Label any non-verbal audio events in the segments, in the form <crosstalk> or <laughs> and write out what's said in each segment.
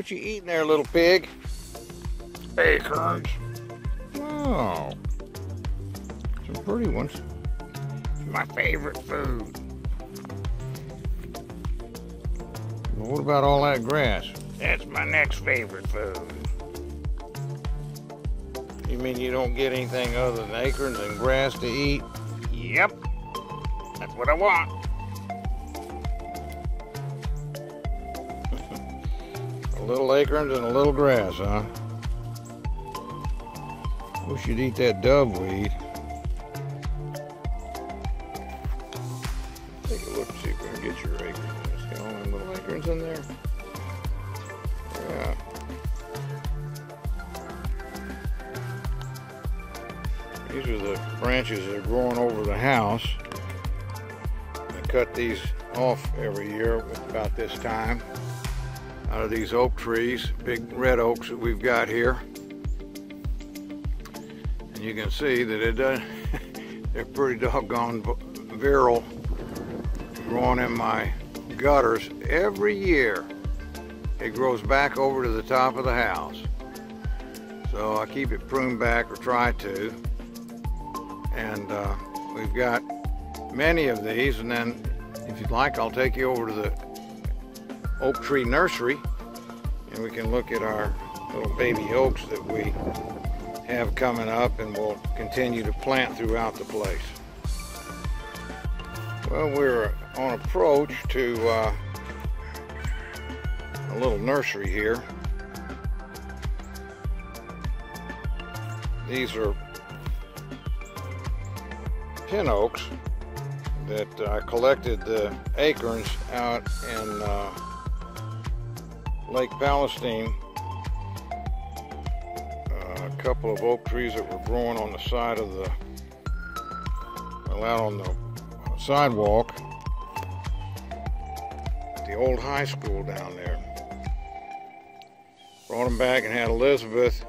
What you eating there, little pig? Acorns. Oh, some pretty ones. My favorite food. Well, what about all that grass? That's my next favorite food. You mean you don't get anything other than acorns and grass to eat? Yep. That's what I want. A little acorns and a little grass, huh? Wish you'd eat that dove weed. Take a look, see if we can get your acorns. See all them little acorns in there? Yeah. These are the branches that are growing over the house. I cut these off every year about this time out of these oak trees, big red oaks that we've got here. And you can see that it does, <laughs> they're pretty doggone virile growing in my gutters every year. It grows back over to the top of the house. So I keep it pruned back or try to and uh, we've got many of these and then if you'd like I'll take you over to the oak tree nursery and we can look at our little baby oaks that we have coming up and we'll continue to plant throughout the place. Well we're on approach to uh, a little nursery here. These are pin oaks that I collected the acorns out in uh, Lake Palestine. Uh, a couple of oak trees that were growing on the side of the, well, out on the sidewalk at the old high school down there. Brought them back and had Elizabeth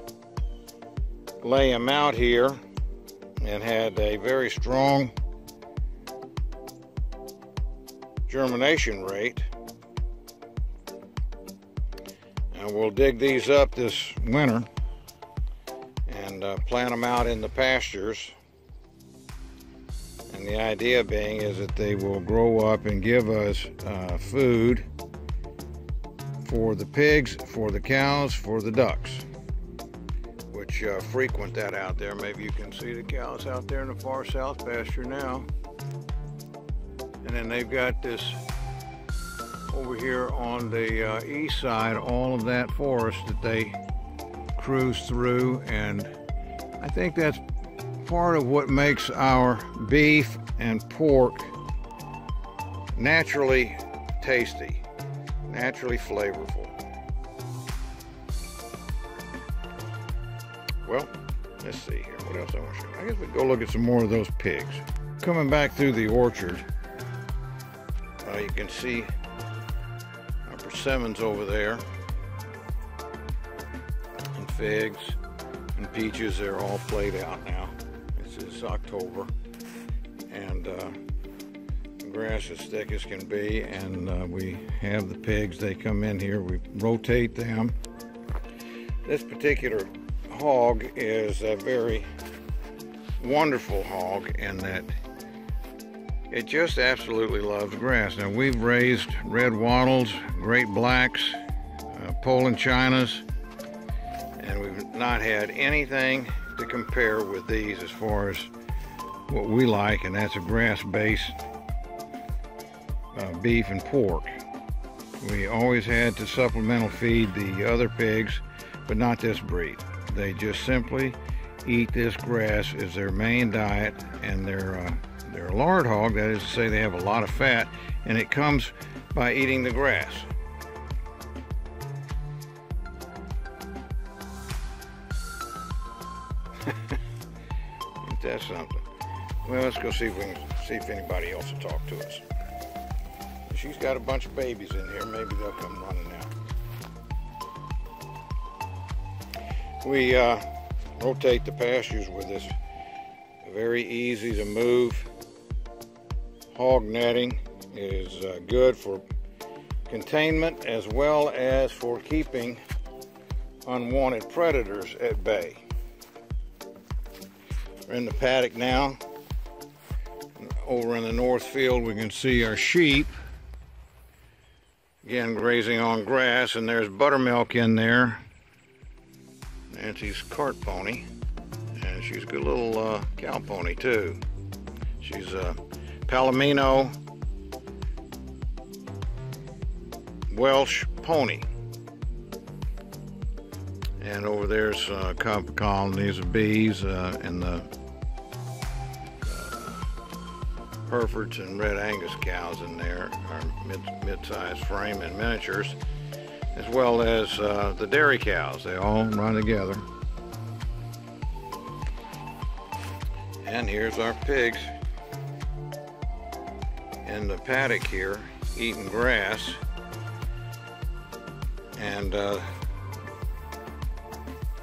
lay them out here and had a very strong germination rate. And we'll dig these up this winter and uh, plant them out in the pastures. And the idea being is that they will grow up and give us uh, food for the pigs, for the cows, for the ducks which uh, frequent that out there. Maybe you can see the cows out there in the far south pasture now. And then they've got this over here on the uh, east side, all of that forest that they cruise through. And I think that's part of what makes our beef and pork naturally tasty, naturally flavorful. Well, let's see here. What else I want to show? I guess we go look at some more of those pigs. Coming back through the orchard, uh, you can see our persimmons over there, and figs and peaches. They're all played out now. This is October, and uh, grass is thick as can be. And uh, we have the pigs. They come in here. We rotate them. This particular hog is a very wonderful hog in that it just absolutely loves grass. Now we've raised red wattles, great blacks, uh, Poland Chinas, and we've not had anything to compare with these as far as what we like, and that's a grass-based uh, beef and pork. We always had to supplemental feed the other pigs, but not this breed. They just simply eat this grass as their main diet, and they're uh, they're a lard hog. That is to say, they have a lot of fat, and it comes by eating the grass. <laughs> Ain't that something? Well, let's go see if we can see if anybody else will talk to us. She's got a bunch of babies in here. Maybe they'll come running out. We uh, rotate the pastures with this very easy to move hog netting. is uh, good for containment as well as for keeping unwanted predators at bay. We're in the paddock now. Over in the north field we can see our sheep. Again grazing on grass and there's buttermilk in there. Nancy's cart pony. And she's a good little uh, cow pony too. She's a Palomino Welsh pony. And over there's uh, colonies of bees uh, and the uh, Herefords and Red Angus cows in there, are mid, mid-sized frame and miniatures, as well as uh, the dairy cows. They all run together. And here's our pigs in the paddock here, eating grass. And uh,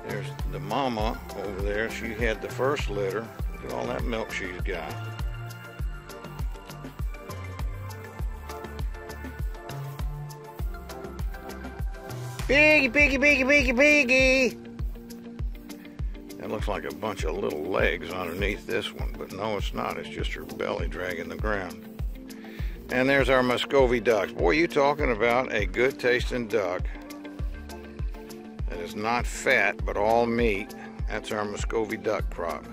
there's the mama over there. She had the first litter. Look at all that milk she's got. Piggy, piggy, piggy, piggy, piggy. That looks like a bunch of little legs underneath this one, but no, it's not. It's just her belly dragging the ground. And there's our Muscovy ducks. Boy, you talking about a good tasting duck that is not fat, but all meat. That's our Muscovy duck crop.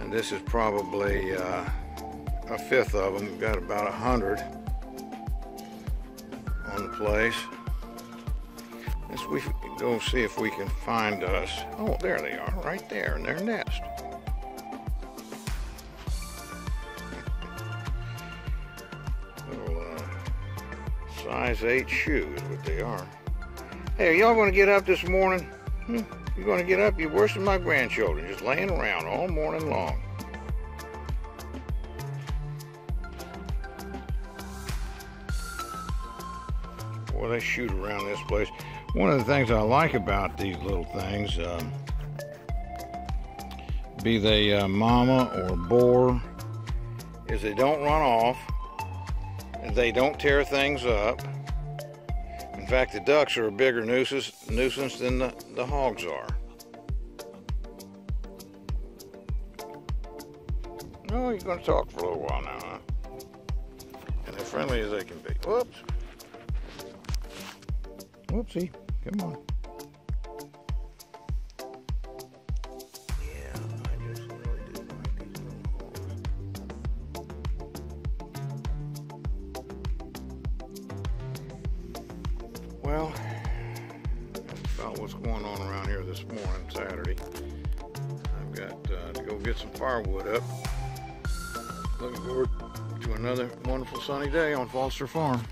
And this is probably uh, a fifth of them. We've got about a hundred on the place. Let's we go see if we can find us. Oh, there they are, right there in their nest. Size 8 shoe is what they are. Hey, y'all going to get up this morning? Hmm? You're going to get up? You're worse than my grandchildren, just laying around all morning long. Boy, they shoot around this place. One of the things I like about these little things, um, be they uh, mama or boar, is they don't run off, they don't tear things up. In fact, the ducks are a bigger nuisance, nuisance than the, the hogs are. Oh, you're going to talk for a little while now, huh? And as friendly as they can be. Whoops. Whoopsie. Come on. Well, about what's going on around here this morning, Saturday. I've got uh, to go get some firewood up. Looking forward to another wonderful sunny day on Falster Farm.